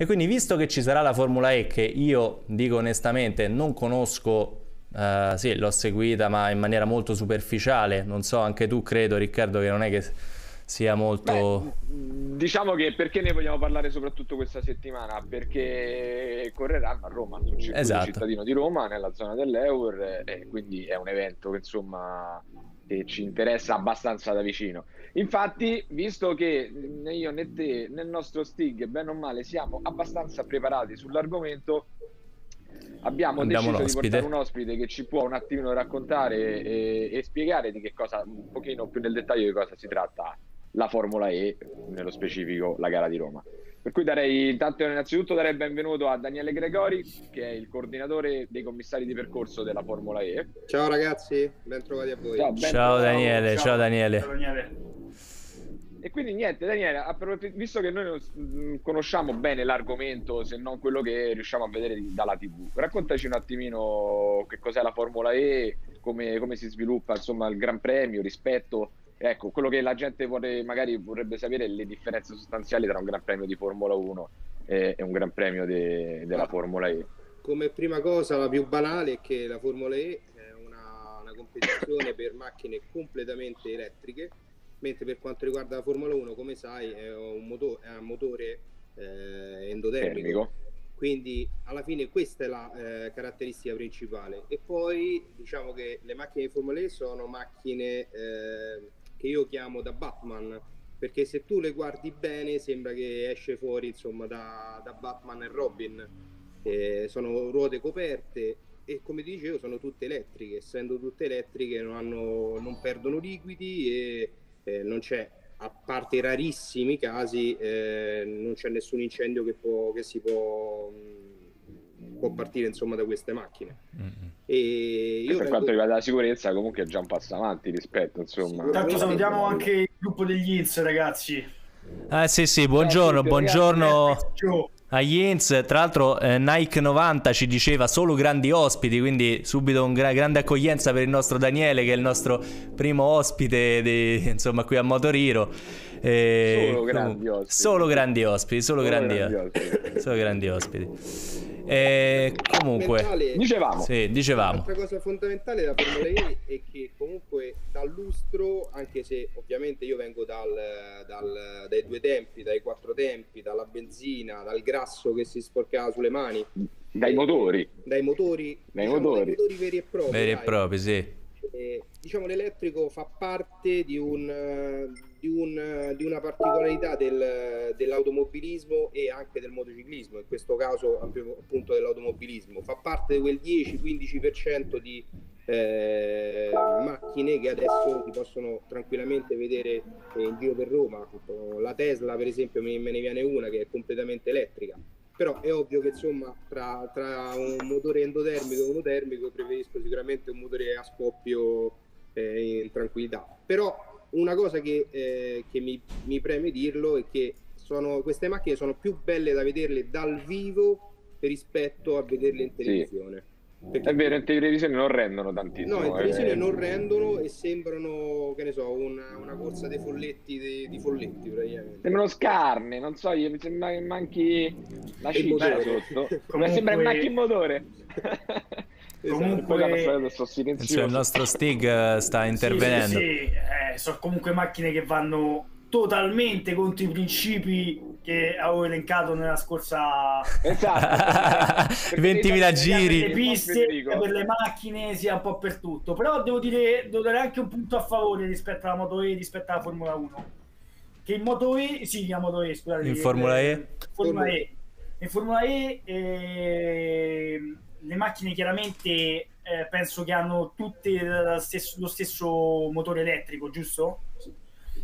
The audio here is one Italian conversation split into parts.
E quindi visto che ci sarà la Formula E che io dico onestamente non conosco, uh, sì l'ho seguita ma in maniera molto superficiale, non so anche tu credo Riccardo che non è che sia molto... Beh, diciamo che perché ne vogliamo parlare soprattutto questa settimana? Perché correranno a Roma, sul circuito esatto. cittadino di Roma, nella zona dell'Eur, e quindi è un evento che insomma che ci interessa abbastanza da vicino. Infatti, visto che né io né te nel nostro Stig, bene o male, siamo abbastanza preparati sull'argomento, abbiamo, abbiamo deciso di portare un ospite che ci può un attimino raccontare e, e, spiegare di che cosa, un pochino più nel dettaglio di cosa si tratta la Formula E, nello specifico la gara di Roma. Per cui darei, intanto innanzitutto darei il benvenuto a Daniele Gregori, che è il coordinatore dei commissari di percorso della Formula E. Ciao ragazzi, ben trovati a voi. Ciao, ciao Daniele, ciao. ciao Daniele. Ciao Daniele. E quindi niente, Daniele, visto che noi non conosciamo bene l'argomento, se non quello che riusciamo a vedere dalla TV, raccontaci un attimino che cos'è la Formula E, come, come si sviluppa insomma il Gran Premio rispetto ecco, quello che la gente vorrei, magari vorrebbe sapere è le differenze sostanziali tra un Gran Premio di Formula 1 e, e un Gran Premio de, della ah, Formula E. Come prima cosa, la più banale è che la Formula E è una, una competizione per macchine completamente elettriche, mentre per quanto riguarda la Formula 1, come sai, è un, moto- è un motore eh, endotermico. Termico. Quindi alla fine questa è la eh, caratteristica principale. E poi diciamo che le macchine di Formula E sono macchine eh, che io chiamo da Batman, perché se tu le guardi bene sembra che esce fuori insomma da, da Batman e Robin. Eh, sono ruote coperte e come dicevo sono tutte elettriche, essendo tutte elettriche non, hanno, non perdono liquidi e eh, non c'è, a parte rarissimi casi, eh, non c'è nessun incendio che, può, che si può, può partire insomma da queste macchine. Mm-hmm. E io per vengo... quanto riguarda la sicurezza, comunque è già un passo avanti rispetto, insomma. Intanto salutiamo anche il gruppo degli INS, ragazzi. Ah sì sì, buongiorno, buongiorno agli INS. Tra l'altro eh, Nike 90 ci diceva solo grandi ospiti, quindi subito un gra- grande accoglienza per il nostro Daniele che è il nostro primo ospite di, insomma qui a Motoriro. Eh, solo grandi ospiti. Solo grandi ospiti, solo, solo grandi, grandi ospiti. solo grandi ospiti. E comunque, dicevamo. Sì, dicevamo. L'altra cosa fondamentale della Formula E è che comunque dal lustro, anche se ovviamente io vengo dal, dal, dai due tempi, dai quattro tempi, dalla benzina, dal grasso che si sporcava sulle mani. Dai motori. Dai motori. Dai, diciamo, motori. dai motori veri e propri. Veri e propri, sì. Eh, diciamo l'elettrico fa parte di un di, un, di una particolarità del, dell'automobilismo e anche del motociclismo, in questo caso appunto dell'automobilismo, fa parte di quel 10-15% di eh, macchine che adesso si possono tranquillamente vedere in giro per Roma. La Tesla per esempio me, me ne viene una che è completamente elettrica, però è ovvio che insomma tra, tra un motore endotermico e uno termico preferisco sicuramente un motore a scoppio eh, in tranquillità. Però una cosa che, eh, che mi, mi, preme dirlo è che sono, queste macchine sono più belle da vederle dal vivo rispetto a vederle in televisione. Sì. Perché... È vero, in televisione non rendono tantissimo. No, in televisione eh. non rendono e sembrano, che ne so, una, una corsa dei folletti di, di, folletti praticamente. Sembrano scarne, non so, io mi sembra che manchi la cifra sotto. Comunque... Mi sembra che manchi il motore. Esatto. Comunque, cioè, il nostro Stig eh, sta intervenendo. Sì, sì, eh, sono comunque macchine che vanno totalmente contro i principi che avevo elencato nella scorsa esatto. 20.000 giri. le piste per le macchine sia un po' per tutto. Però devo dire devo dare anche un punto a favore rispetto alla Moto E rispetto alla Formula 1 che in Moto E sì la Moto E scusate in Formula E? Formula E. In Formula E eh, le macchine chiaramente eh, penso che hanno tutte lo stesso, lo stesso, motore elettrico, giusto?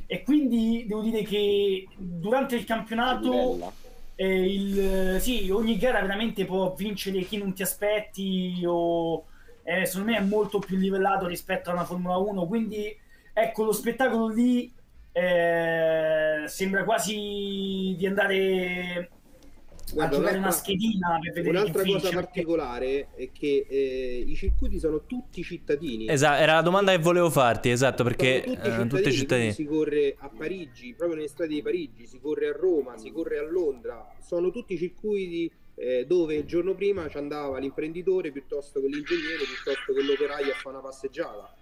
E quindi devo dire che durante il campionato eh, il, sì, ogni gara veramente può vincere chi non ti aspetti o eh, secondo me è molto più livellato rispetto a una Formula 1 quindi ecco lo spettacolo lì eh, sembra quasi di andare Guarda, un'altra, una schedina per vedere un'altra cosa particolare è che eh, i circuiti sono tutti cittadini. Esatto, era la domanda che volevo farti, esatto, perché sono tutti eh, cittadini, tutti cittadini. Si corre a Parigi, proprio nelle strade di Parigi, si corre a Roma, si corre a Londra, sono tutti circuiti eh, dove il giorno prima ci andava l'imprenditore piuttosto che l'ingegnere, piuttosto che l'operaio a fare una passeggiata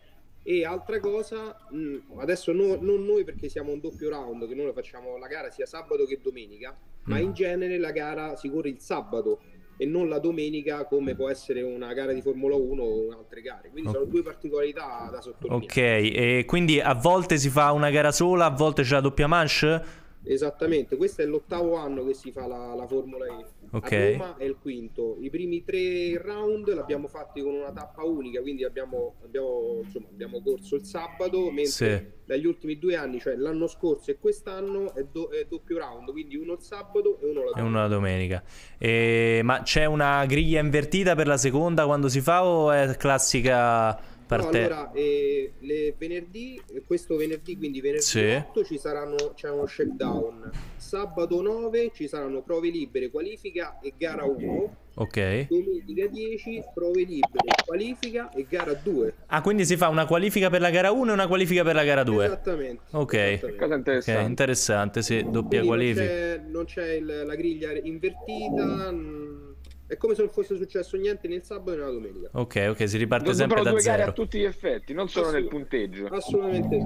e altra cosa, mh, mm, adesso no, non noi perché siamo un doppio round, che noi facciamo la gara sia sabato che domenica. Ma in genere la gara si corre il sabato e non la domenica come può essere una gara di Formula 1 o altre gare. Quindi okay. sono due particolarità da sottolineare. Ok, e quindi a volte si fa una gara sola, a volte c'è la doppia manche? Esattamente, questo è l'ottavo anno che si fa la, la Formula E okay. a Roma è il quinto. I primi tre round l'abbiamo fatti con una tappa unica, quindi abbiamo, abbiamo, insomma, abbiamo corso il sabato, mentre sì. dagli ultimi due anni, cioè l'anno scorso e quest'anno, è, do, è, doppio round, quindi uno il sabato e uno la domenica. E uno la domenica. E, ma c'è una griglia invertita per la seconda quando si fa o è classica... No, allora, eh, venerdì, questo venerdì, quindi venerdì sì. 8 ci saranno, c'è uno shakedown. Sabato 9 ci saranno prove libere, qualifica e gara 1. Ok. Domenica 10 prove libere, qualifica e gara 2. Ah, quindi si fa una qualifica per la gara 1 e una qualifica per la gara 2. Esattamente. Ok. Esattamente. Cosa interessante. Okay, interessante, sì, doppia quindi qualifica. Non c'è, non c'è il, la griglia invertita. Mh, è come se non fosse successo niente né il sabato né la domenica. Ok, ok, si riparte non sempre da due zero. gare a tutti gli effetti, non solo nel punteggio. Assolutamente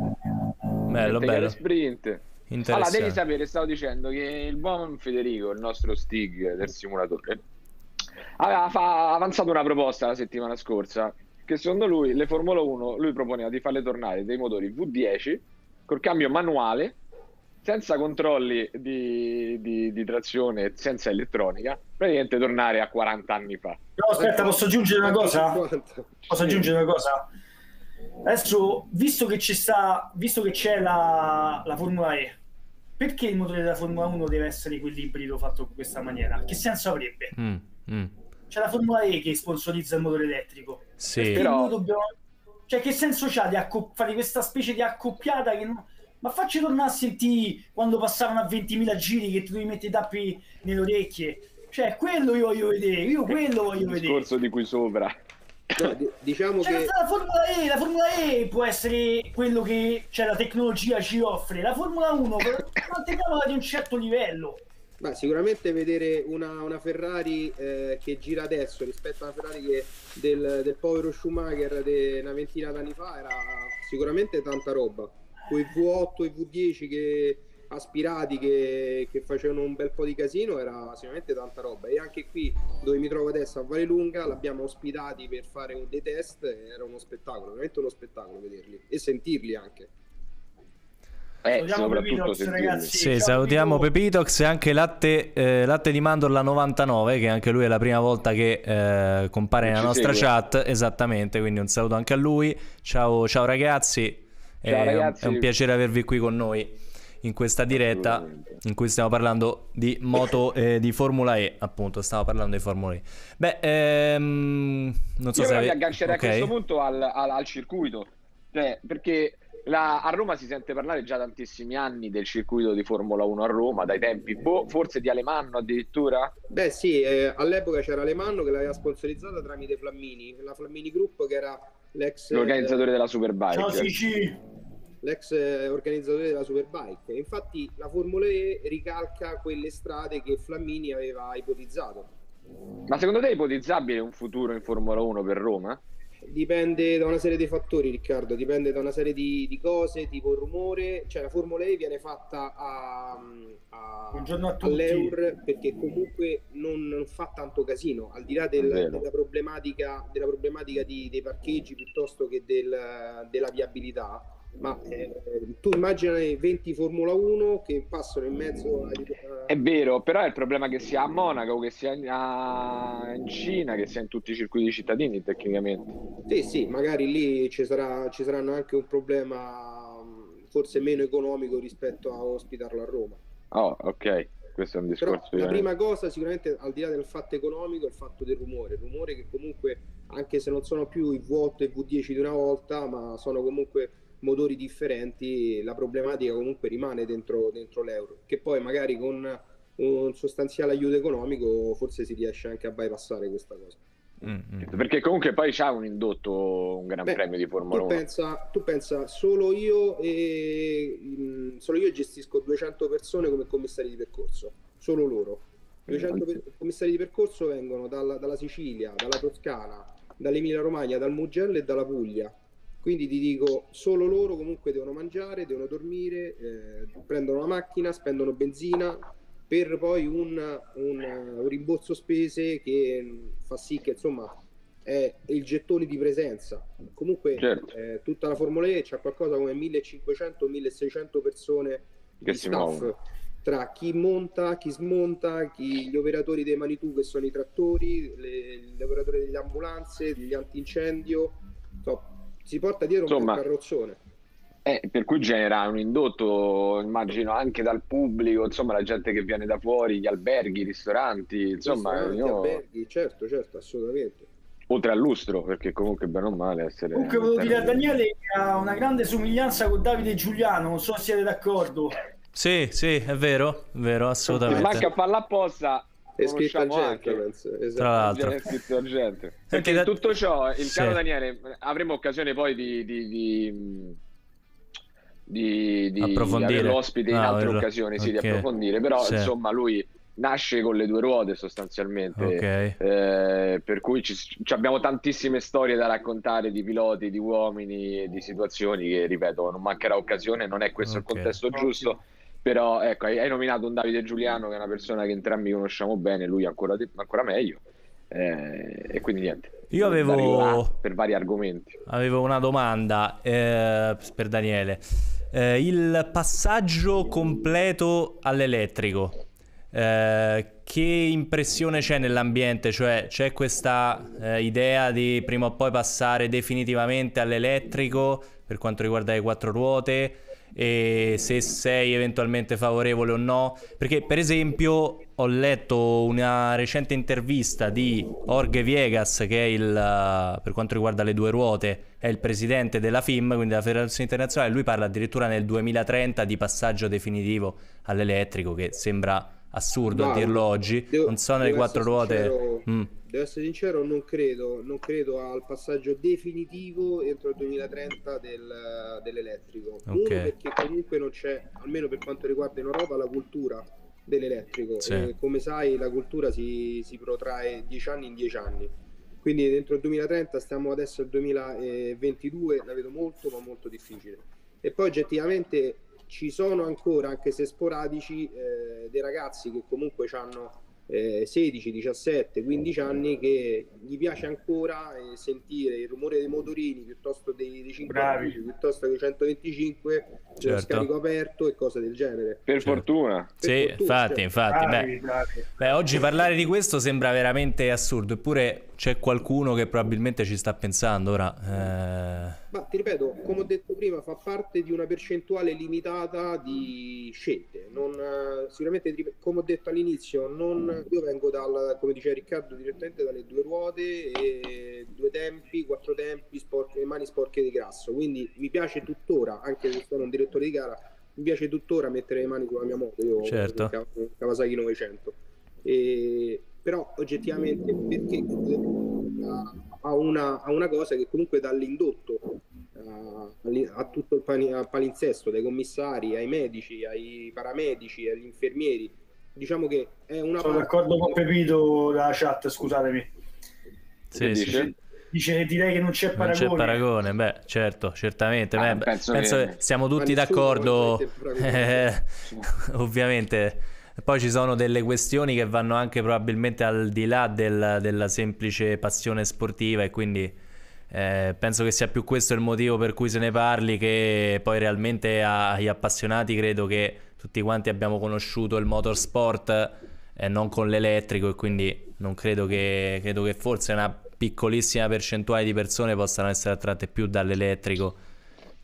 Bello, bello. sprint. Allora, devi sapere, stavo dicendo che il buon Federico, il nostro Stig del simulatore, aveva fa- avanzato una proposta la settimana scorsa che secondo lui le Formula 1 lui proponeva di farle tornare dei motori V10 col cambio manuale senza controlli di, di, di, trazione, senza elettronica, praticamente tornare a 40 anni fa. No, aspetta, posso aggiungere una cosa? Posso aggiungere una cosa? Adesso, visto che, ci sta, visto che c'è la, la Formula E, perché il motore della Formula 1 deve essere quell'ibrido fatto in questa maniera? Che senso avrebbe? Mm, mm. C'è la Formula E che sponsorizza il motore elettrico. Sì. Però... Dobbiamo... Cioè, che senso c'ha di accop... fare questa specie di accoppiata che non ma facci tornare a sentire quando passavano a 20.000 giri che tu devi mettere i tappi nelle orecchie. Cioè, quello io voglio vedere, io quello voglio vedere. Il discorso di cui sopra. No, diciamo cioè, che la Formula E, la Formula E può essere quello che cioè, la tecnologia ci offre. La Formula 1 manteniamola di un certo livello. Beh, sicuramente vedere una, una Ferrari eh, che gira adesso rispetto alla Ferrari che del, del povero Schumacher di una ventina d'anni fa era sicuramente tanta roba quei V8 e V10 che aspirati che, che, facevano un bel po' di casino era sicuramente tanta roba. E anche qui dove mi trovo adesso a Valle Lunga l'abbiamo ospitati per fare un, dei test era uno spettacolo, veramente uno spettacolo vederli e sentirli anche. Eh, Pepitox, ragazzi. Sì, salutiamo Pepitox e anche latte, eh, latte, di mandorla 99 che anche lui è la prima volta che eh, compare nella nostra segue. chat. Esattamente quindi un saluto anche a lui. Ciao, ciao ragazzi. Ciao, è, è, un piacere avervi qui con noi in questa diretta in cui stiamo parlando di moto e di Formula E, appunto, stiamo parlando di Formula E. Beh, ehm, non so Io se mi aggancerei okay. a questo punto al, al, al circuito, cioè, perché la, a Roma si sente parlare già tantissimi anni del circuito di Formula 1 a Roma, dai tempi boh, forse di Alemanno addirittura? Beh sì, eh, all'epoca c'era Alemanno che l'aveva sponsorizzata tramite Flammini, la Flammini Group che era l'ex... L'organizzatore della Superbike. Ciao Cici! L'ex organizzatore della Superbike. Infatti la Formula E ricalca quelle strade che Flammini aveva ipotizzato. Ma secondo te è ipotizzabile un futuro in Formula 1 per Roma? Dipende da una serie di fattori, Riccardo, dipende da una serie di, di cose, tipo il rumore, cioè la Formula E viene fatta a, a, all'Eur perché comunque non, non, fa tanto casino, al di là del, della problematica, della problematica di, dei parcheggi piuttosto che del, della viabilità ma eh, tu immagina 20 Formula 1 che passano in mezzo a... È vero, però è il problema che sia a Monaco, che sia in Cina, che sia in tutti i circuiti cittadini tecnicamente. Sì, sì, magari lì ci, sarà, ci saranno anche un problema forse meno economico rispetto a ospitarlo a Roma. Oh, ok. Questo è un discorso. Però la prima cosa, sicuramente, al di là del fatto economico, è il fatto del rumore. Il rumore che comunque, anche se non sono più i V8 e V10 di una volta, ma sono comunque motori differenti, la problematica comunque rimane dentro, dentro l'euro, che poi magari con un sostanziale aiuto economico, forse si riesce anche a bypassare questa cosa. Mm-hmm. Perché comunque poi c'ha un indotto, un gran Beh, premio di Formula tu 1. Pensa, tu pensa, solo io, e, mh, solo io gestisco 200 persone come commissari di percorso, solo loro. 200 per, commissari di percorso vengono dalla, dalla Sicilia, dalla Toscana, dall'Emilia Romagna, dal Mugello e dalla Puglia. Quindi ti dico, solo loro comunque devono mangiare, devono dormire, eh, prendono la macchina, spendono benzina, per poi un, un, un rimborso spese che fa sì che insomma è il gettone di presenza. Comunque certo. eh, tutta la Formula E c'è qualcosa come 1500-1600 persone che di staff muovono. tra chi monta, chi smonta, chi, gli operatori dei Manitou che sono i trattori, le, gli operatori delle ambulanze, degli antincendio, si porta dietro Insomma, un carrozzone. Eh, per cui genera un indotto, immagino, anche dal pubblico, insomma, la gente che viene da fuori, gli alberghi, i ristoranti, insomma... Ristoranti, io... alberghi, certo, certo, assolutamente. Oltre al lustro, perché comunque bene o male essere... Comunque volevo dire a Daniele che ha una grande somiglianza con Davide Giuliano, non so se siete d'accordo. Sì, sì, è vero, è vero, assolutamente. Manca a farla apposta, è scritto gente, penso. Esatto. Tra l'altro. È scritto gente. Perché da... tutto ciò, il sì. caro Daniele, avremo occasione poi di, di, di di, di approfondire l'ospite in ah, altre vero. occasioni, okay. sì, di approfondire, però sì. insomma lui nasce con le due ruote sostanzialmente, okay. eh, per cui ci, ci, abbiamo tantissime storie da raccontare di piloti, di uomini e di situazioni che, ripeto, non mancherà occasione, non è questo okay. il contesto giusto, però ecco, hai, hai, nominato un Davide Giuliano che è una persona che entrambi conosciamo bene, lui ancora, ancora meglio, eh, e quindi niente. Io avevo per vari argomenti. Avevo una domanda eh, per Daniele eh, il passaggio completo all'elettrico. Eh, che impressione c'è nell'ambiente? Cioè, c'è questa eh, idea di prima o poi passare definitivamente all'elettrico per quanto riguarda le quattro ruote? E se sei eventualmente favorevole o no. Perché, per esempio, ho letto una recente intervista di Jorge Viegas, che è il, per quanto riguarda le due ruote, è il presidente della FIM, quindi della Federazione Internazionale. Lui parla addirittura nel 2030 di passaggio definitivo all'elettrico, che sembra assurdo no, a dirlo oggi. Devo, non sono le quattro ruote. Sincero, mm. Devo essere sincero, non credo, non credo al passaggio definitivo entro il 2030 del, dell'elettrico. Okay. Uno perché comunque non c'è, almeno per quanto riguarda in Europa, la cultura dell'elettrico. Sì. come sai, la cultura si, si protrae 10 anni in 10 anni. Quindi dentro il 2030 stiamo adesso al 2022, la vedo molto ma molto difficile. E poi oggettivamente ci sono ancora, anche se sporadici, eh, dei ragazzi che comunque hanno eh, 16, 17, 15 anni che gli piace ancora eh, sentire il rumore dei motorini piuttosto dei, dei 50 piuttosto che 125 certo. scarico aperto e cose del genere. Per certo. fortuna. Per sì, fortuna, infatti, cioè. infatti. Bravi, beh, bravi. beh, oggi parlare di questo sembra veramente assurdo, eppure c'è qualcuno che probabilmente ci sta pensando ora. Eh... Ma ti ripeto, come ho detto prima, fa parte di una percentuale limitata di scelte. Non, eh, sicuramente, come ho detto all'inizio, non, io vengo dal, come diceva Riccardo, direttamente dalle due ruote, due tempi, quattro tempi, sporche, mani sporche di grasso. Quindi mi piace tuttora, anche se sono un direttore di gara, mi piace tuttora mettere le mani sulla mia moto. Io certo. Kawasaki 900. E però oggettivamente perché ha una, ha una cosa che comunque dà l'indotto uh, a tutto il pan, palinsesto, dai commissari ai medici, ai paramedici, agli infermieri. Diciamo che è una Sono d'accordo con Pepito dalla chat, scusatemi. Sì, sì. Dice, direi che non c'è paragone. Non c'è paragone, beh, certo, certamente. Ah, beh, penso, penso che... siamo tutti d'accordo. Eh, ovviamente poi ci sono delle questioni che vanno anche probabilmente al di là del, della semplice passione sportiva e quindi eh, penso che sia più questo il motivo per cui se ne parli che poi realmente agli appassionati credo che tutti quanti abbiamo conosciuto il motorsport e non con l'elettrico e quindi non credo che, credo che forse una piccolissima percentuale di persone possano essere attratte più dall'elettrico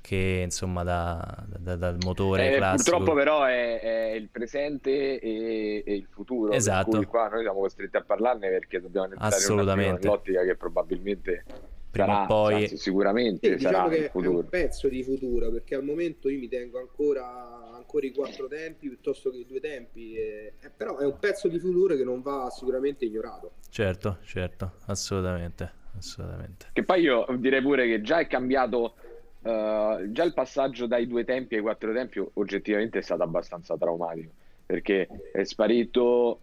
che insomma da, da, dal motore eh, classico. Purtroppo però è, è il presente e, e, il futuro. Esatto. qua noi siamo costretti a parlarne perché dobbiamo entrare in nell'ottica che probabilmente prima sarà, o poi... Anzi, sicuramente sì, diciamo che è un pezzo di futuro, perché al momento io mi tengo ancora, ancora i quattro tempi piuttosto che i due tempi, eh, però è un pezzo di futuro che non va sicuramente ignorato. Certo, certo, assolutamente, assolutamente. Che poi io direi pure che già è cambiato... Uh, già il passaggio dai due tempi ai quattro tempi oggettivamente è stato abbastanza traumatico perché è sparito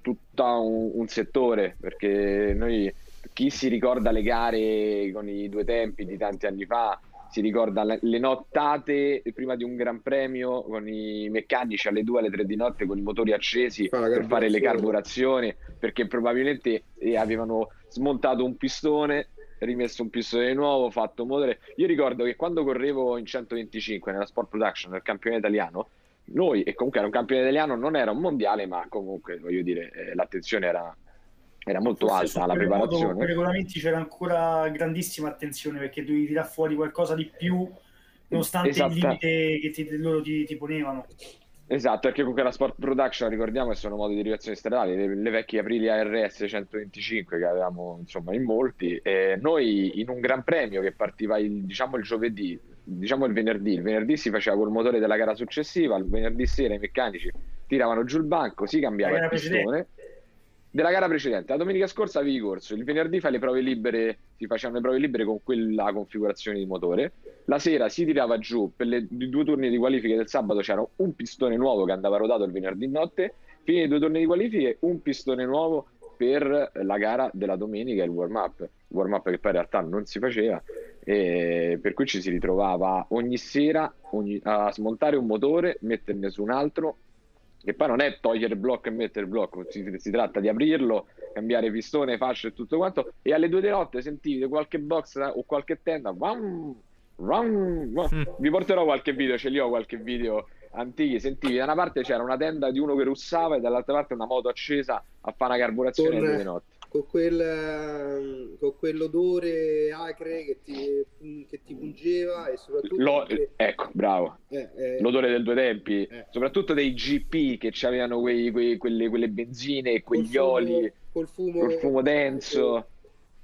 tutto un, un settore perché noi chi si ricorda le gare con i due tempi di tanti anni fa si ricorda le nottate prima di un gran premio con i meccanici alle 2 alle 3 di notte con i motori accesi per fare le carburazioni perché probabilmente eh, avevano smontato un pistone rimesso un pistone nuovo fatto motore io ricordo che quando correvo in 125 nella sport production nel campione italiano noi e comunque era un campione italiano non era un mondiale ma comunque voglio dire eh, l'attenzione era era molto Forse alta la preparazione. Modo, regolamenti c'era ancora grandissima attenzione perché dovevi tirare fuori qualcosa di più nonostante il limite che ti, loro ti, ti, ponevano. Esatto, perché comunque la sport production ricordiamo che sono modi di derivazione stradali, le, le, vecchie Aprilia RS 125 che avevamo insomma in molti, e noi in un gran premio che partiva il, diciamo il giovedì, diciamo il venerdì, il venerdì si faceva col motore della gara successiva, il venerdì sera i meccanici tiravano giù il banco, si cambiava il pistone. Della gara precedente. La domenica scorsa avevi corso, il venerdì fai le prove libere, si facevano le prove libere con quella configurazione di motore. La sera si tirava giù per le due turni di qualifiche del sabato c'era un pistone nuovo che andava rotato il venerdì notte. Fine i due turni di qualifiche, un pistone nuovo per la gara della domenica, il warm up. Warm up che poi in realtà non si faceva, per cui ci si ritrovava ogni sera ogni, a smontare un motore, metterne su un altro che poi non è togliere il blocco e mettere il blocco, si, si, tratta di aprirlo, cambiare pistone, fascia e tutto quanto, e alle due di notte sentite qualche box o qualche tenda, rum, rum, rum. Mm. vi porterò qualche video, ce li ho qualche video antichi, sentivi da una parte c'era una tenda di uno che russava e dall'altra parte una moto accesa a fare una carburazione alle due di notte con, quel, con quell'odore acre che ti, che ti pungeva e soprattutto Lo, anche... ecco bravo. Eh, eh, l'odore del due tempi eh. soprattutto dei GP che avevano quei, quei, quelle, quelle, benzine quegli col oli. col fumo, col fumo denso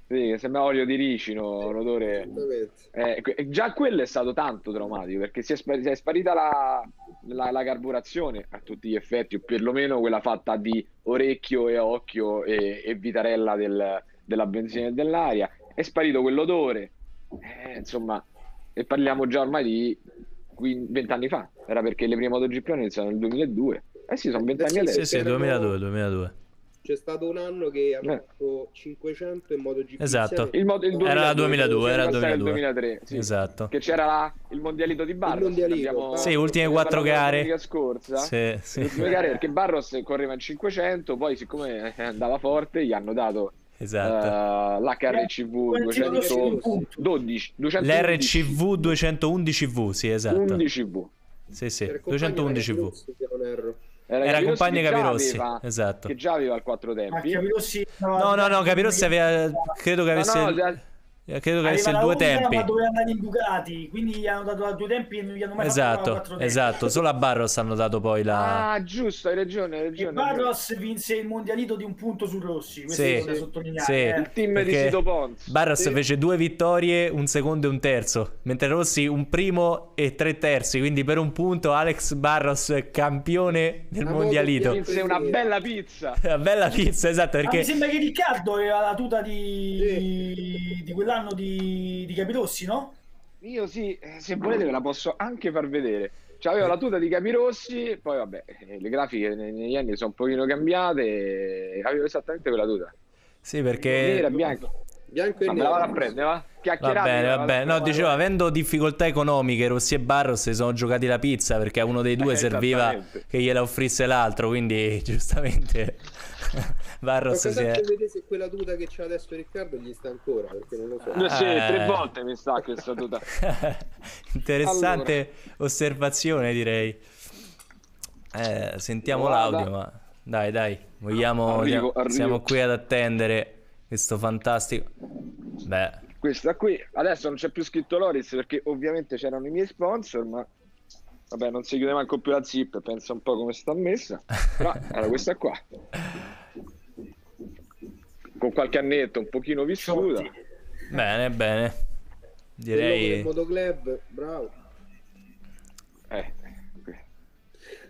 sì, sembra olio di ricino l'odore eh, già quello è stato tanto traumatico perché si è, spar- si è sparita la, la, la, carburazione a tutti gli effetti o perlomeno quella fatta di orecchio e occhio e, e vitarella del, della benzina e dell'aria. È sparito quell'odore. Eh, insomma e parliamo già ormai di 20 anni fa. Era perché le prime MotoGP iniziano nel 2002 eh sì sono 20 anni adesso. sì sì 2002 2002 c'è stato un anno che ha eh. fatto 500 in modo GP esatto il modo, il 2002, era 2002 era 2002 2003 sì. esatto. Che c'era la, il mondialito di Barros il mondialito, abbiamo, sì ultime quattro gare. la scorsa. Sì, sì. ultime gare perché Barros correva in 500 poi siccome andava forte gli hanno dato Esatto. Uh, l'HRCV 212 l'RCV 211V sì esatto. 11V sì sì 211V era, era compagno Capirossi, aveva, esatto. Che già aveva il quattro tempi. no, no, no, Capirossi aveva, credo che avesse... No, no, credo che avesse il due tempi. Ma doveva andare in Ducati, quindi gli hanno dato a due tempi e non gli hanno mai esatto, fatto Esatto, solo a Barros hanno dato poi la... Ah, giusto, hai ragione, hai ragione. E Barros vinse il mondialito di un punto su Rossi, questo sì, è da sottolineare. Sì, eh. Il team di Sito Pons. Barros sì. fece due vittorie, un secondo e un terzo, mentre Rossi un primo e tre terzi, quindi per un punto Alex Barros campione del mondialito. Vinse una bella pizza. una bella pizza, esatto, perché... Ah, mi sembra che Riccardo aveva la tuta di, sì. di quella quell'anno di, di Capirossi, no? Io sì, eh, se volete ve la posso anche far vedere. Cioè, avevo la tuta di Capirossi, poi vabbè, eh, le grafiche negli anni sono un pochino cambiate, avevo esattamente quella tuta. Sì, perché... Nera, bianco. Bianco e nero. A prendere, va? Va bene, va bene. No, dicevo, avendo difficoltà economiche, Rossi e Barros si sono giocati la pizza perché a uno dei due eh, serviva che gliela offrisse l'altro, quindi giustamente Barros si è... vedere se quella tuta che c'è adesso Riccardo gli sta ancora, perché non lo so. Eh, sì, tre volte mi sa questa tuta. Interessante allora. osservazione, direi. Eh, sentiamo Guarda. l'audio, ma dai, dai, vogliamo... Arrivo, arrivo. Siamo qui ad attendere questo fantastico... Beh... Questa qui, adesso non c'è più scritto Loris perché ovviamente c'erano i miei sponsor, ma vabbè non si chiude manco più la zip, pensa un po' come sta messa, però era questa qua con qualche annetto un pochino vissuta. Bene, bene. Direi... Motoclub, bravo. Eh.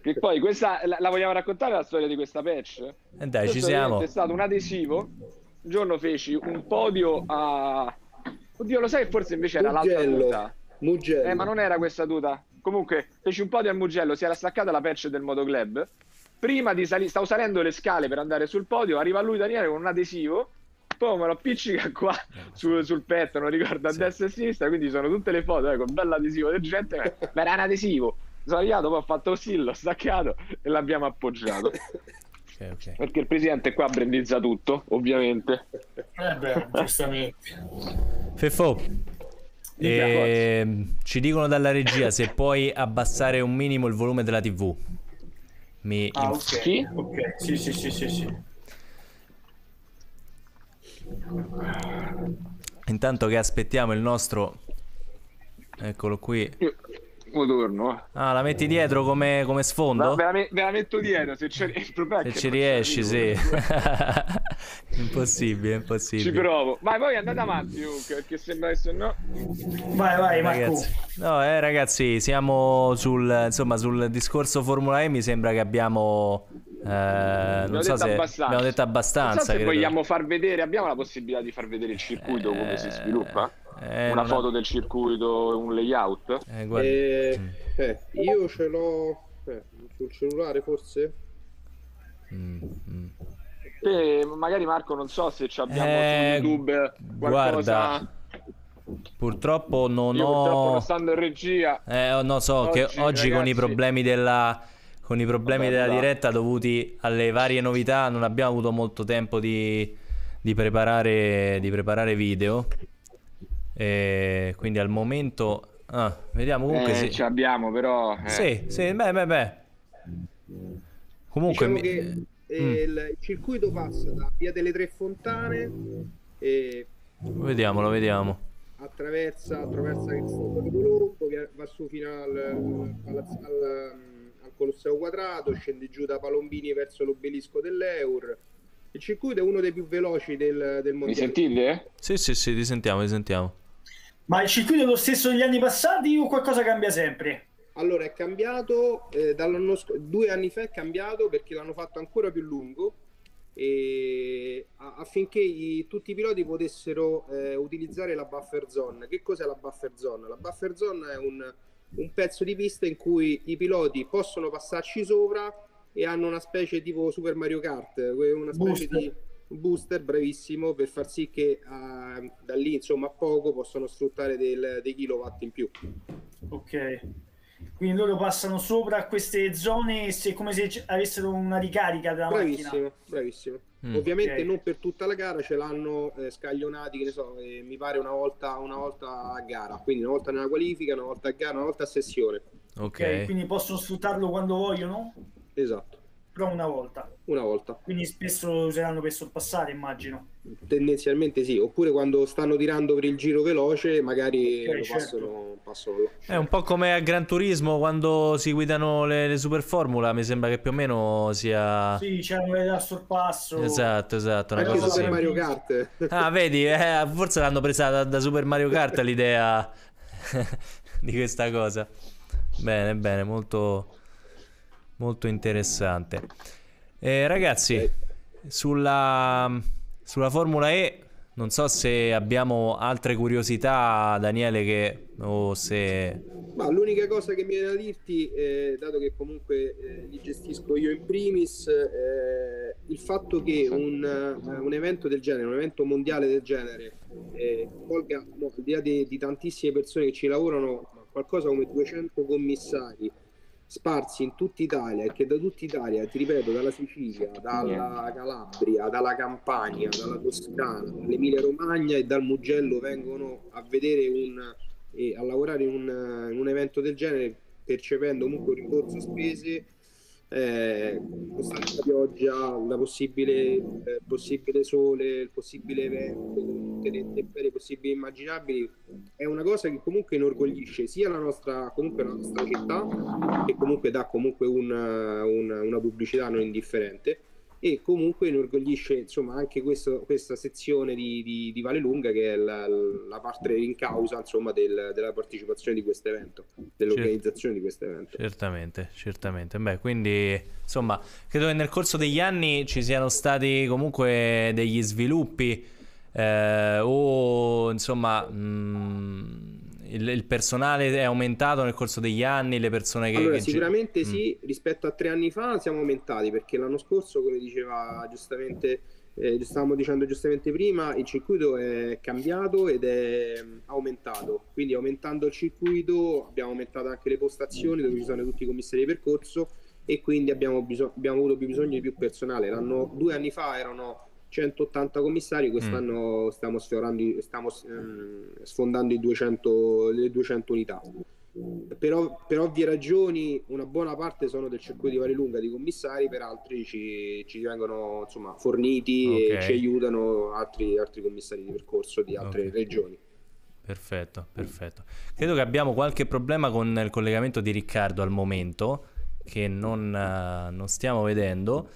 Che poi questa la, la, vogliamo raccontare la storia di questa patch? Eh dai, Questo ci siamo. È stato un adesivo. Un giorno feci un podio a Oddio, lo sai che forse invece era Mugello. l'altra tuta. Mugello. Eh, ma non era questa tuta. Comunque, feci un podio al Mugello, si era staccata la patch del Motoclub. Prima di salire, stavo salendo le scale per andare sul podio, arriva lui Daniele con un adesivo poi me lo appiccica qua sul, sul petto, non ricordo a sì. destra e a sinistra, quindi sono tutte le foto eh, con bell'adesivo del gente, ma era un adesivo. Sono arrivato, poi ho fatto così, l'ho staccato e l'abbiamo appoggiato. Okay, okay. Perché il presidente qua brandizza tutto, ovviamente. Eh beh, giustamente. Feffo, eh, ci dicono dalla regia se puoi abbassare un minimo il volume della TV. Mi ah, ok. Sì? ok, sì, sì, sì, sì, sì. Intanto che aspettiamo il nostro... Eccolo qui. Buongiorno. Ah, la metti dietro come, come sfondo? La me, me, la metto dietro, se, se ci riesci, sì. impossibile, impossibile. Ci provo. Vai, poi andate avanti comunque, perché sembra che se no... Vai, vai, ragazzi. No, eh, ragazzi, siamo sul, insomma, sul discorso Formula E, mi sembra che abbiamo... Eh, non so se abbastanza. abbiamo detto abbastanza. Non so se vogliamo far vedere, abbiamo la possibilità di far vedere il circuito eh, come si sviluppa? Eh, una foto ha... del circuito, un layout? Eh, eh, eh, io ce l'ho eh, sul cellulare forse? Mm, mm. E magari Marco non so se abbiamo su YouTube qualcosa... Guarda. Purtroppo non Io ho. Purtroppo stando in regia. Eh, oh, no, so oggi, che oggi ragazzi... con i problemi della. Con i problemi Vabbè, della diretta dovuti alle varie novità non abbiamo avuto molto tempo di, di, preparare, di preparare video. E quindi al momento... Ah, vediamo comunque eh, se... ci abbiamo però... Eh. Sì, sì, beh, beh, beh. Comunque... Diciamo mi... che eh, mm. il circuito passa da Via delle Tre Fontane e... Vediamolo, vediamo. Attraversa, attraversa il Colombo, va su fino al, al, al, al Colosseo Quadrato, scende giù da Palombini verso l'obelisco dell'Eur il circuito è uno dei più veloci del, del mondiale. Mi sentite? Sì, sì, sì, ti sentiamo, ti sentiamo. Ma il circuito è lo stesso degli anni passati o qualcosa cambia sempre? Allora, è cambiato, eh, dall'anno sc- due anni fa è cambiato perché l'hanno fatto ancora più lungo e affinché i, tutti i piloti potessero eh, utilizzare la buffer zone. Che cos'è la buffer zone? La buffer zone è un, un pezzo di pista in cui i piloti possono passarci sopra e hanno una specie tipo Super Mario Kart, una specie booster. di booster bravissimo per far sì che uh, da lì insomma a poco possono sfruttare del, dei kilowatt in più. Ok, quindi loro passano sopra queste zone se, come se avessero una ricarica della bravissimo, macchina. Bravissimo, mm. Ovviamente okay. non per tutta la gara, ce l'hanno eh, scaglionati, che ne so, eh, mi pare una volta, una volta a gara, quindi una volta nella qualifica, una volta a gara, una volta a sessione. Ok, okay quindi possono sfruttarlo quando vogliono? Esatto. Però una volta. Una volta. Quindi spesso lo useranno per sorpassare, immagino. Tendenzialmente sì, oppure quando stanno tirando per il giro veloce, magari okay, lo certo. passano, passano là. È un po' come a Gran Turismo quando si guidano le, le Super Formula, mi sembra che più o meno sia... Sì, c'è una sorpasso. Esatto, esatto. Una Anche cosa Super Mario Kart. Ah, vedi, eh, forse l'hanno presa da, da Super Mario Kart l'idea di questa cosa. Bene, bene, molto molto interessante. Eh, ragazzi, sulla, sulla Formula E non so se abbiamo altre curiosità, Daniele, che, o se... Ma l'unica cosa che mi viene da dirti, eh, dato che comunque eh, li gestisco io in primis, eh, il fatto che un, un, evento del genere, un evento mondiale del genere, colga, eh, no, al di là di tantissime persone che ci lavorano, qualcosa come 200 commissari, sparsi in tutta Italia e che da tutta Italia, ti ripeto, dalla Sicilia, dalla Calabria, dalla Campania, dalla Toscana, dall'Emilia Romagna e dal Mugello vengono a vedere un, e a lavorare in un, in un evento del genere percependo comunque un rimborso spese eh, costante pioggia, la possibile, eh, possibile sole, il possibile evento, tutte le temperie possibili e immaginabili, è una cosa che comunque inorgoglisce sia la nostra, comunque la nostra città, che comunque dà comunque un, un, una pubblicità non indifferente, e comunque inorgoglisce insomma anche questo, questa sezione di, di, di Lunga che è la, la parte in causa insomma del, della partecipazione di questo evento dell'organizzazione Cert- di questo evento. Certamente certamente. Beh quindi insomma credo che nel corso degli anni ci siano stati comunque degli sviluppi eh, o insomma mh, mm, il, il, personale è aumentato nel corso degli anni, le persone che... Allora, che sicuramente gi- sì, mm. rispetto a tre anni fa siamo aumentati perché l'anno scorso, come diceva giustamente, eh, stavamo dicendo giustamente prima, il circuito è cambiato ed è mm, aumentato. Quindi aumentando il circuito abbiamo aumentato anche le postazioni dove ci sono tutti i commissari di percorso e quindi abbiamo, bisog- abbiamo avuto più bisogno di più personale. L'anno, due anni fa erano 180 commissari, quest'anno mm. stiamo, sfiorando, stiamo ehm, sfondando i 200, le 200 unità. Però per ovvie ragioni una buona parte sono del circuito di Varelunga di commissari, per altri ci, ci vengono insomma, forniti okay. e ci aiutano altri, altri, commissari di percorso di altre okay. regioni. Perfetto, perfetto. Credo che abbiamo qualche problema con il collegamento di Riccardo al momento, che non, uh, non stiamo vedendo.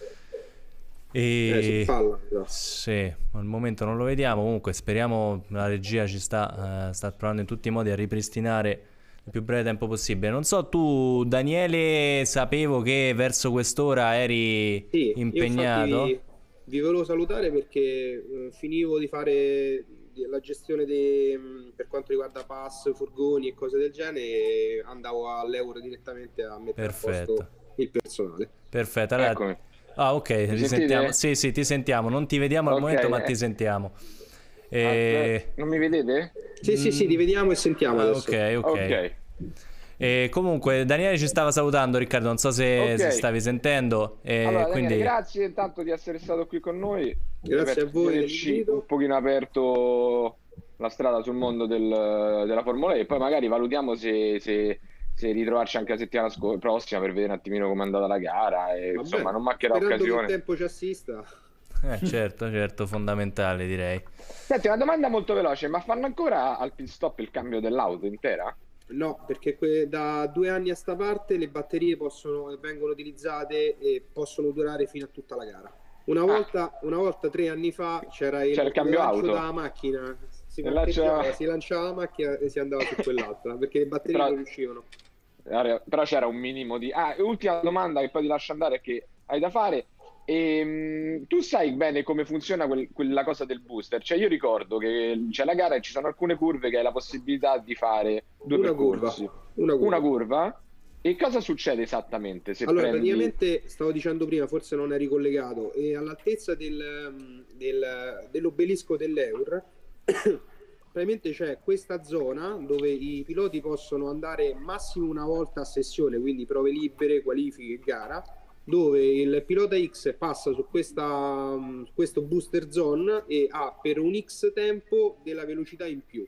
E... Eh, palla, no. Sì, al momento non lo vediamo. Comunque, speriamo la regia ci sta, uh, sta provando in tutti i modi a ripristinare il più breve tempo possibile. Non so, tu, Daniele, sapevo che verso quest'ora eri sì, impegnato. Infatti, vi volevo salutare perché uh, finivo di fare la gestione dei, mm, per quanto riguarda pass, furgoni e cose del genere e andavo all'euro direttamente a mettere Perfetto. a posto il personale. Perfetto, allora Eccomi. Ah, ok, ti sentiamo. Sì, sì, ti sentiamo. Non ti vediamo al okay. momento, ma ti sentiamo. E... Ah, non mi vedete? Sì, sì, sì, ti vediamo e sentiamo. Ah, ok, ok. okay. E comunque Daniele ci stava salutando Riccardo, non so se, okay. se stavi sentendo. E allora, quindi... Daniele, grazie intanto di essere stato qui con noi. Grazie a voi. Un pochino aperto la strada sul mondo del, della Formula E e poi magari valutiamo se, se se ritrovarci anche la settimana sc- prossima per vedere un attimino come è andata la gara e Vabbè, insomma non mancherà occasione. Che il tempo ci assista. Eh, certo, certo, fondamentale direi. Senti, una domanda molto veloce, ma fanno ancora al pit stop il cambio dell'auto intera? No, perché que- da due anni a sta parte le batterie possono, vengono utilizzate e possono durare fino a tutta la gara. Una ah. volta, ah. una volta tre anni fa c'era il, il cambio auto dalla macchina, si, lancia... si lanciava la macchina e si andava su quell'altra perché le batterie Però... non riuscivano però c'era un minimo di... Ah, ultima domanda che poi ti lascio andare che hai da fare. E, um, tu sai bene come funziona quel, quella cosa del booster? Cioè io ricordo che c'è la gara e ci sono alcune curve che hai la possibilità di fare due una percorsi. Curva. Una, curva. una curva. E cosa succede esattamente? Allora, prendi... praticamente stavo dicendo prima, forse non è ricollegato, e all'altezza del, del, dell'obelisco dell'Eur praticamente c'è questa zona dove i piloti possono andare massimo una volta a sessione, quindi prove libere, qualifiche e gara, dove il pilota X passa su questa, questo booster zone e ha per un X tempo della velocità in più.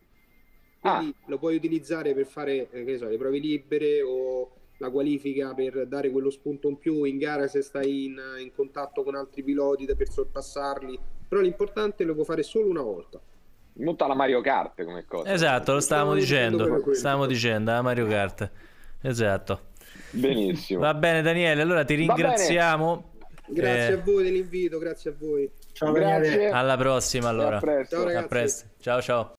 Quindi ah. lo puoi utilizzare per fare eh, so, le prove libere o la qualifica per dare quello spunto in più in gara se stai in, in contatto con altri piloti per sorpassarli. Però l'importante lo puoi fare solo una volta molto alla Mario Kart come cosa. Esatto, lo stavamo dicendo, stavamo dicendo, la Mario Kart. Esatto. Benissimo. Va bene Daniele, allora ti ringraziamo. Grazie eh... a voi dell'invito, grazie a voi. Ciao, grazie. Alla prossima allora. A presto. Ciao, a presto. Ciao ciao.